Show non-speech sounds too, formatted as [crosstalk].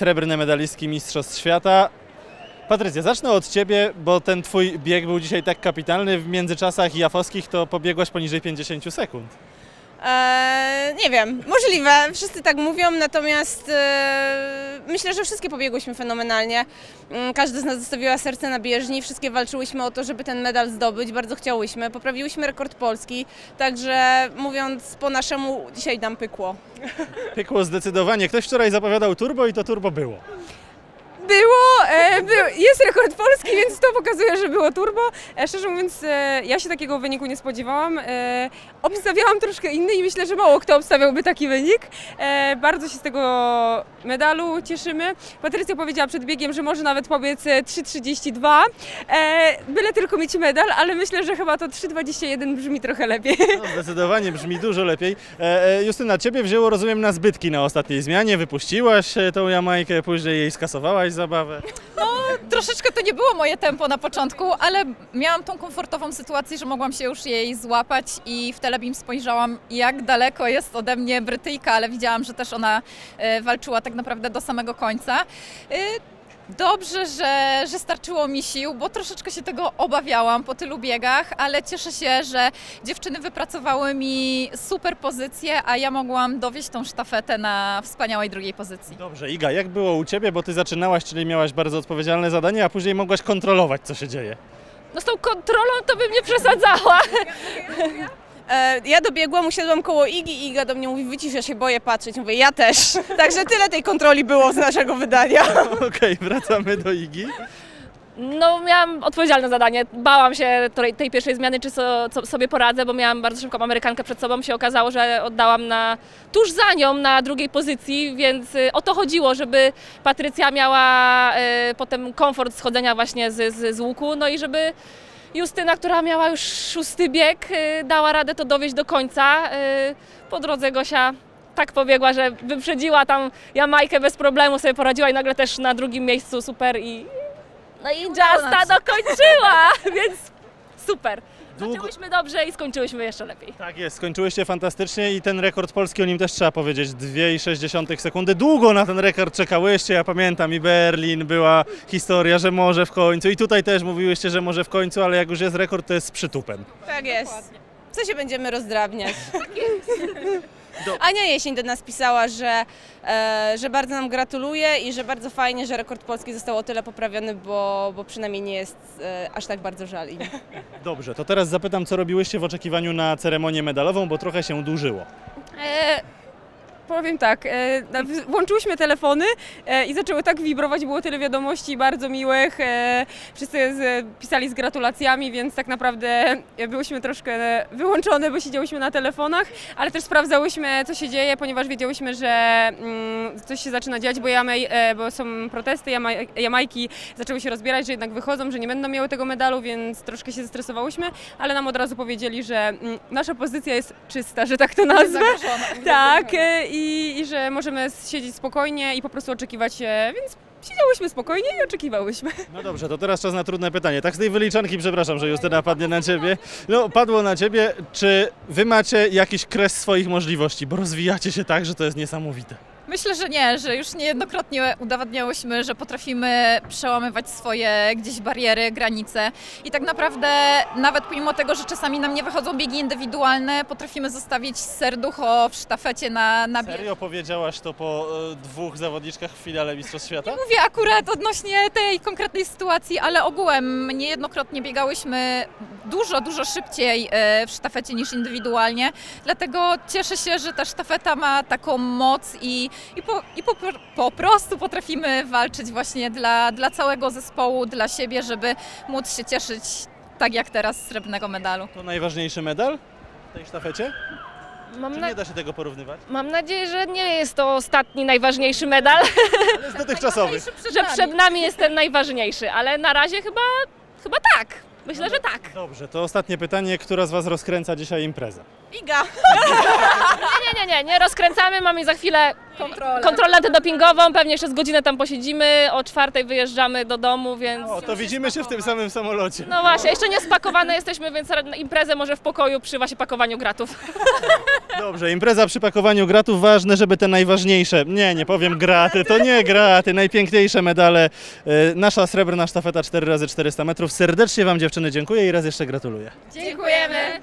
srebrne medalistki Mistrzostw Świata. Patrycja, zacznę od Ciebie, bo ten Twój bieg był dzisiaj tak kapitalny. W międzyczasach jafowskich to pobiegłaś poniżej 50 sekund. Eee, nie wiem, możliwe, wszyscy tak mówią, natomiast e, myślę, że wszystkie pobiegłyśmy fenomenalnie. Mm, Każda z nas zostawiła serce na bieżni, wszystkie walczyłyśmy o to, żeby ten medal zdobyć, bardzo chciałyśmy. Poprawiłyśmy rekord Polski, także mówiąc po naszemu, dzisiaj nam pykło. Pykło zdecydowanie. Ktoś wczoraj zapowiadał turbo i to turbo było. Było, był, jest rekord Polski, więc to pokazuje, że było turbo. E, szczerze mówiąc, e, ja się takiego wyniku nie spodziewałam. E, obstawiałam troszkę inny i myślę, że mało kto obstawiałby taki wynik. E, bardzo się z tego medalu cieszymy. Patrycja powiedziała przed biegiem, że może nawet pobiec e, 3.32. E, byle tylko mieć medal, ale myślę, że chyba to 3.21 brzmi trochę lepiej. No, zdecydowanie brzmi dużo lepiej. E, e, Justyna, Ciebie wzięło, rozumiem, na zbytki na ostatniej zmianie. Wypuściłaś e, tą Jamajkę, później jej skasowałaś zabawę. Troszeczkę to nie było moje tempo na początku, ale miałam tą komfortową sytuację, że mogłam się już jej złapać i w telebim spojrzałam, jak daleko jest ode mnie Brytyjka, ale widziałam, że też ona e, walczyła tak naprawdę do samego końca. Dobrze, że, że starczyło mi sił, bo troszeczkę się tego obawiałam po tylu biegach, ale cieszę się, że dziewczyny wypracowały mi super pozycję, a ja mogłam dowieść tą sztafetę na wspaniałej drugiej pozycji. Dobrze, Iga, jak było u Ciebie, bo Ty zaczynałaś, czyli miałaś bardzo odpowiedzialne zadanie, a później mogłaś kontrolować, co się dzieje. No z tą kontrolą to bym nie przesadzała. E, ja dobiegłam, usiadłam koło Igi i Iga do mnie mówi, wycisz, ja się boję patrzeć. Mówię, ja też. [laughs] Także tyle tej kontroli było z naszego wydania. [laughs] Okej, wracamy do Igi. No, miałam odpowiedzialne zadanie. Bałam się tej, tej pierwszej zmiany, czy so, co, sobie poradzę, bo miałam bardzo szybką Amerykankę przed sobą. Się okazało, że oddałam na, tuż za nią na drugiej pozycji, więc y, o to chodziło, żeby Patrycja miała y, potem komfort schodzenia właśnie z, z, z łuku, no i żeby Justyna, która miała już szósty bieg, y, dała radę to dowieść do końca. Y, po drodze Gosia tak pobiegła, że wyprzedziła tam Jamajkę bez problemu, sobie poradziła i nagle też na drugim miejscu super i no i Justa dokończyła, super. Długo- Zaczęłyśmy dobrze i skończyłyśmy jeszcze lepiej. Tak jest, skończyłyście fantastycznie i ten rekord polski, o nim też trzeba powiedzieć, 2,6 sekundy. Długo na ten rekord czekałyście, ja pamiętam i Berlin, była historia, że może w końcu i tutaj też mówiłyście, że może w końcu, ale jak już jest rekord, to jest z przytupem. Tak jest. Co się będziemy rozdrabniać? Do- Ania Jesień do nas pisała, że, e, że bardzo nam gratuluje i że bardzo fajnie, że rekord polski został o tyle poprawiony, bo, bo przynajmniej nie jest e, aż tak bardzo żal im. [laughs] Dobrze, to teraz zapytam, co robiłyście w oczekiwaniu na ceremonię medalową, bo trochę się dłużyło. E, powiem tak, e, włączyłyśmy telefony e, i zaczęły tak wibrować, było tyle wiadomości bardzo miłych, e, wszyscy pisali z gratulacjami, więc tak naprawdę byłyśmy troszkę wyłączone, bo siedziałyśmy na telefonach, ale też sprawdzałyśmy, co się dzieje, ponieważ wiedziałyśmy, że mm, coś się zaczyna dziać, bo, jamaj, bo są protesty, jamaj, Jamajki zaczęły się rozbierać, że jednak wychodzą, że nie będą miały tego medalu, więc troszkę się zestresowałyśmy, ale nam od razu powiedzieli, że mm, nasza pozycja jest czysta, że tak to nazwę. Tak, e, i, że możemy siedzieć spokojnie i po prostu oczekiwać, więc siedziałyśmy spokojnie i oczekiwałyśmy. No dobrze, to teraz czas na trudne pytanie. Tak z tej wyliczanki, przepraszam, że Justyna padnie na ciebie. No, padło na ciebie. Czy wy macie jakiś kres swoich możliwości, bo rozwijacie się tak, że to jest niesamowite. Myślę, że nie, że już niejednokrotnie udowadniałyśmy, że potrafimy przełamywać swoje gdzieś bariery, granice i tak naprawdę nawet pomimo tego, że czasami nam nie wychodzą biegi indywidualne, potrafimy zostawić serducho w sztafecie na, na bieg. Serio powiedziałaś to po e, dwóch zawodniczkach w finale Mistrzostw Świata? Mówię akurat odnośnie tej konkretnej sytuacji, ale ogółem niejednokrotnie biegałyśmy dużo, dużo szybciej e, w sztafecie niż indywidualnie. Dlatego cieszę się, że ta sztafeta ma taką moc i, i, po, i po, po prostu potrafimy walczyć właśnie dla, dla całego zespołu, dla siebie, żeby móc się cieszyć tak jak teraz z srebrnego medalu. To najważniejszy medal w tej sztafecie? Mam, Czy nie da się tego porównywać? mam nadzieję, że nie jest to ostatni najważniejszy medal, Ale jest [laughs] dotychczasowy. że przed nami jest ten najważniejszy, ale na razie chyba, chyba tak. Myślę, że tak. Dobrze, to ostatnie pytanie. Która z was rozkręca dzisiaj imprezę? Iga! Nie, nie, nie, nie rozkręcamy, mamy za chwilę Kontrola. kontrolę antydopingową, pewnie jeszcze z godzinę tam posiedzimy, o czwartej wyjeżdżamy do domu, więc... O, to widzimy się w tym samym samolocie. No właśnie, jeszcze nie spakowane jesteśmy, więc imprezę może w pokoju przy właśnie pakowaniu gratów. [laughs] Dobrze, impreza przy pakowaniu gratów. Ważne, żeby te najważniejsze, nie, nie powiem graty, to nie graty, najpiękniejsze medale. E, Nasza srebrna sztafeta 4x400 metrów. Serdecznie Wam dziewczyny dziękuję i raz jeszcze gratuluję. Dziękujemy.